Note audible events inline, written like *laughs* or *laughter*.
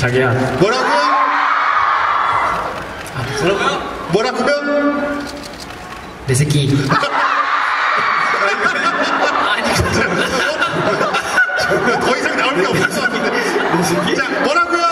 자기야 뭐라고요? 아, 뭐라고요? 뭐라고요? 내 새끼 *laughs* 아니 더 이상 나올 게 없을 것 같은데 내 새끼? 자 뭐라고요?